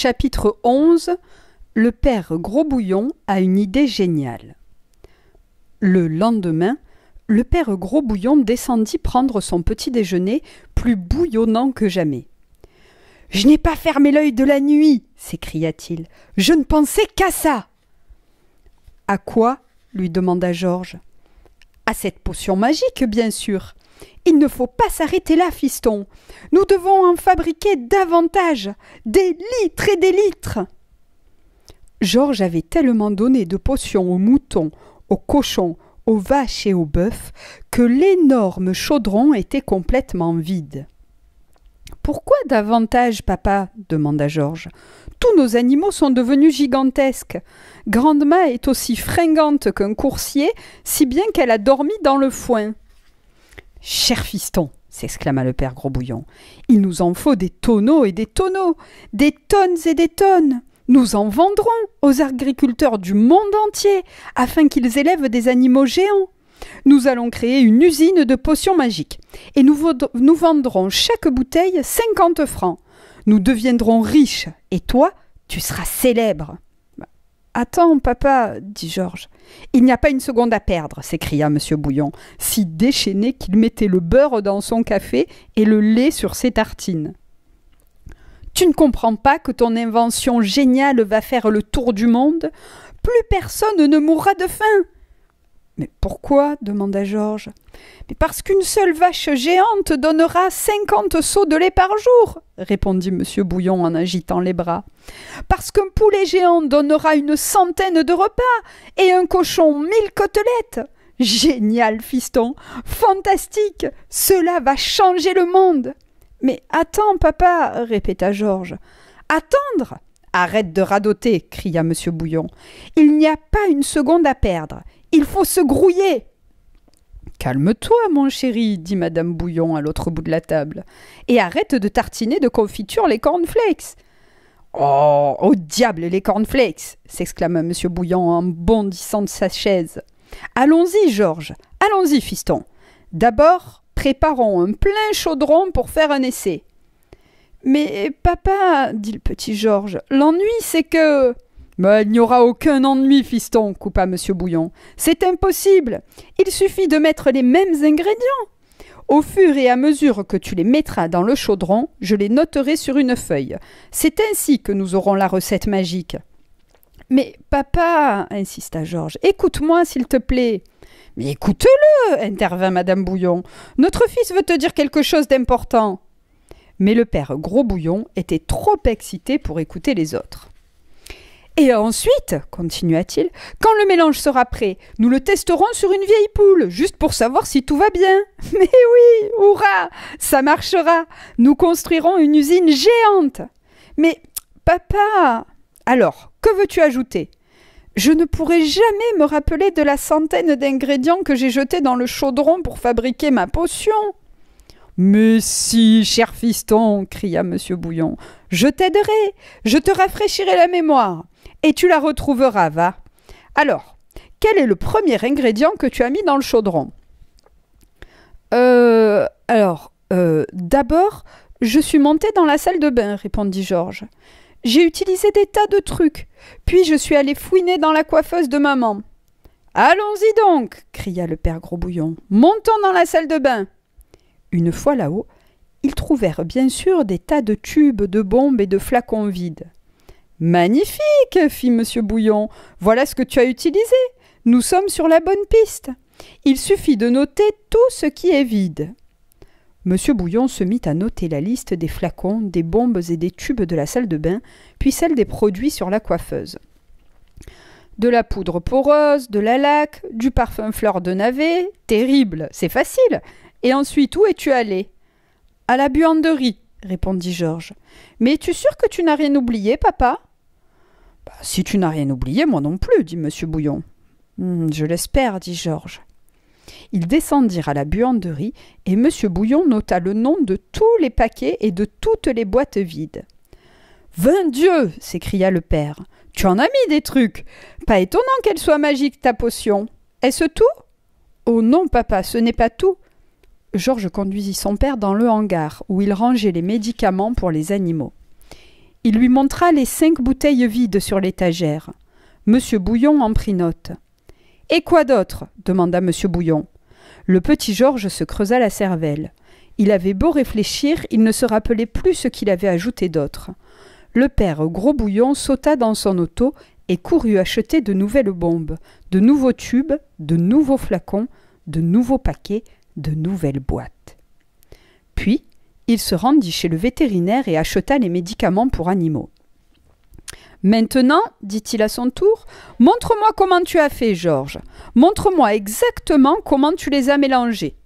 Chapitre 11 Le père Gros Bouillon a une idée géniale. Le lendemain, le père Gros Bouillon descendit prendre son petit déjeuner, plus bouillonnant que jamais. Je n'ai pas fermé l'œil de la nuit, s'écria-t-il. Je ne pensais qu'à ça. À quoi? lui demanda Georges. À cette potion magique, bien sûr. Il ne faut pas s'arrêter là, fiston. Nous devons en fabriquer davantage, des litres et des litres. Georges avait tellement donné de potions aux moutons, aux cochons, aux vaches et aux bœufs que l'énorme chaudron était complètement vide. Pourquoi davantage, papa? demanda Georges. Tous nos animaux sont devenus gigantesques. Grandema est aussi fringante qu'un coursier, si bien qu'elle a dormi dans le foin. Cher fiston, s'exclama le père Grosbouillon, il nous en faut des tonneaux et des tonneaux, des tonnes et des tonnes. Nous en vendrons aux agriculteurs du monde entier, afin qu'ils élèvent des animaux géants. Nous allons créer une usine de potions magiques, et nous, vendrons chaque bouteille cinquante francs. Nous deviendrons riches, et toi, tu seras célèbre. Attends, papa, dit Georges. Il n'y a pas une seconde à perdre, s'écria M. Bouillon, si déchaîné qu'il mettait le beurre dans son café et le lait sur ses tartines. Tu ne comprends pas que ton invention géniale va faire le tour du monde? Plus personne ne mourra de faim. Mais pourquoi demanda Georges. Mais parce qu'une seule vache géante donnera cinquante seaux de lait par jour, répondit M. Bouillon en agitant les bras. Parce qu'un poulet géant donnera une centaine de repas, et un cochon mille côtelettes. Génial, fiston. Fantastique. Cela va changer le monde. Mais attends, papa, répéta Georges. Attendre? Arrête de radoter, cria M. Bouillon. Il n'y a pas une seconde à perdre. Il faut se grouiller. Calme-toi, mon chéri, dit madame Bouillon à l'autre bout de la table, et arrête de tartiner de confiture les cornflakes. Oh, au diable les cornflakes s'exclama M. Bouillon en bondissant de sa chaise. Allons-y, Georges, allons-y, fiston. D'abord, préparons un plein chaudron pour faire un essai. Mais papa, dit le petit Georges, l'ennui c'est que. Mais il n'y aura aucun ennui, fiston, coupa M. Bouillon. C'est impossible. Il suffit de mettre les mêmes ingrédients. Au fur et à mesure que tu les mettras dans le chaudron, je les noterai sur une feuille. C'est ainsi que nous aurons la recette magique. Mais papa, insista Georges, écoute-moi s'il te plaît. Mais écoute-le, intervint madame Bouillon. Notre fils veut te dire quelque chose d'important. Mais le père Gros Bouillon était trop excité pour écouter les autres. Et ensuite, continua-t-il, quand le mélange sera prêt, nous le testerons sur une vieille poule, juste pour savoir si tout va bien. Mais oui, hurrah, ça marchera. Nous construirons une usine géante. Mais, papa. Alors, que veux-tu ajouter? Je ne pourrai jamais me rappeler de la centaine d'ingrédients que j'ai jetés dans le chaudron pour fabriquer ma potion. Mais si, cher fiston, cria M. Bouillon, je t'aiderai, je te rafraîchirai la mémoire et tu la retrouveras, va. Alors, quel est le premier ingrédient que tu as mis dans le chaudron? Euh. Alors, euh, d'abord, je suis monté dans la salle de bain, répondit Georges. J'ai utilisé des tas de trucs, puis je suis allé fouiner dans la coiffeuse de maman. Allons-y donc cria le père Grosbouillon. Montons dans la salle de bain. Une fois là-haut, ils trouvèrent bien sûr des tas de tubes, de bombes et de flacons vides. Magnifique, fit M. Bouillon. Voilà ce que tu as utilisé. Nous sommes sur la bonne piste. Il suffit de noter tout ce qui est vide. M. Bouillon se mit à noter la liste des flacons, des bombes et des tubes de la salle de bain, puis celle des produits sur la coiffeuse. De la poudre poreuse, de la laque, du parfum fleur de navet. Terrible, c'est facile. Et ensuite, où es-tu allé? À la buanderie, répondit Georges. Mais es-tu sûr que tu n'as rien oublié, papa? Bah, si tu n'as rien oublié, moi non plus, dit M. Bouillon. Hmm, je l'espère, dit Georges. Ils descendirent à la buanderie et M. Bouillon nota le nom de tous les paquets et de toutes les boîtes vides. Vingt Dieu s'écria le père. Tu en as mis des trucs. Pas étonnant qu'elle soit magique, ta potion. Est-ce tout? Oh non, papa, ce n'est pas tout. Georges conduisit son père dans le hangar où il rangeait les médicaments pour les animaux. Il lui montra les cinq bouteilles vides sur l'étagère. Monsieur Bouillon en prit note. Et quoi d'autre? demanda Monsieur Bouillon. Le petit Georges se creusa la cervelle. Il avait beau réfléchir, il ne se rappelait plus ce qu'il avait ajouté d'autre. Le père Gros Bouillon sauta dans son auto et courut acheter de nouvelles bombes, de nouveaux tubes, de nouveaux flacons, de nouveaux paquets, de nouvelles boîtes. Puis, il se rendit chez le vétérinaire et acheta les médicaments pour animaux. Maintenant, dit-il à son tour, montre-moi comment tu as fait, Georges. Montre-moi exactement comment tu les as mélangés.